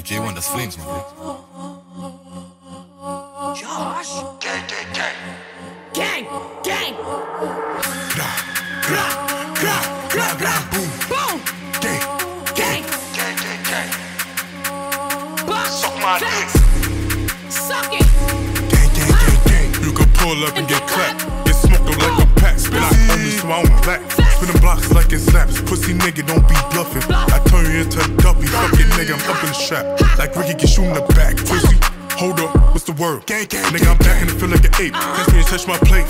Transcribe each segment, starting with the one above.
Hey, J1, that's flames, my boy. Josh. Gang, gang, gang. Gang, gang. Gra, Gra, gra, gra, gra. boom. Boom. Gang, Gang. gang, gang, gang. Buck. Suck my dick. Suck it. Gang, gang, gang, gang. You can pull up and get clapped. Get smoked up like a pack. Spit out on me so I don't black. Spinning blocks like it slaps. Pussy nigga, don't be bluffing. I turn you into a guppy. Fuck it, nigga, I'm up in the strap. Like Ricky get shoot in the back. Pussy. Hold up, what's the word? Gang, gang, Nigga, I'm back and I feel like an ape. Ah. Catch me and touch my plate.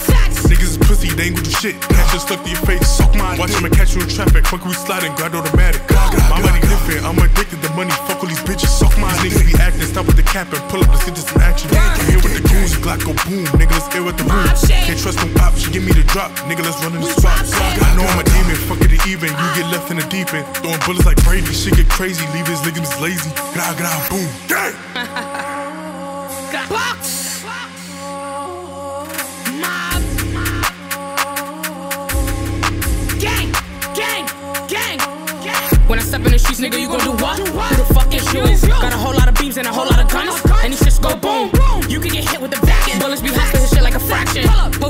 Niggas is pussy, they ain't gonna do shit. Catch just stuck to your face. Suck my Watch him and catch you in traffic. Fuck we sliding, God automatic. My money different, I'm addicted to money. Fuck all these bitches. Suck my niggas be acting, stop with the cap and pull up, let's get to some action. Gang, Here with the Glock go boom. Nigga, let's air with the room. Can't trust no pop, she give me the drop. Nigga, let's run in the spot. I know I'm a demon, fuck it even. You get left in the deep end. Throwing bullets like Brady, shit get crazy. Leave his ligaments lazy. Gra, gra, boom. Gang. Box. When I step in the streets, nigga, you gon' do what? Who the fuck is you? Got a whole lot of beams and a whole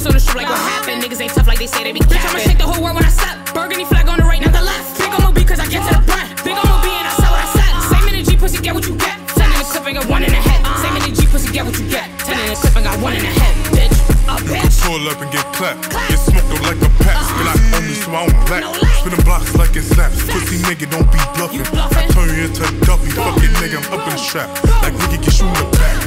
fraction. Post on the strip like what happened. Niggas ain't tough like they say they be Bitch, I'ma shake the whole world when I step. Burgundy flag on the right, not the left. Big on B cause I get to the brand. Big on B and I sell what I said. Same in the G pussy, get what you get. Ten in the clip and got one in the head. Same in the G pussy, get what you get. Ten in the clip and got one in the head. Bitch, a bitch. Pull up and get clapped. Get smoked up like a pack. Spit out on me so I don't lack. No lack. Spinning blocks like it slaps. Pussy nigga, don't be bluffing. I turn you into a guppy. Fuck it, nigga, I'm up in the strap. Like Ricky get shoot in the back.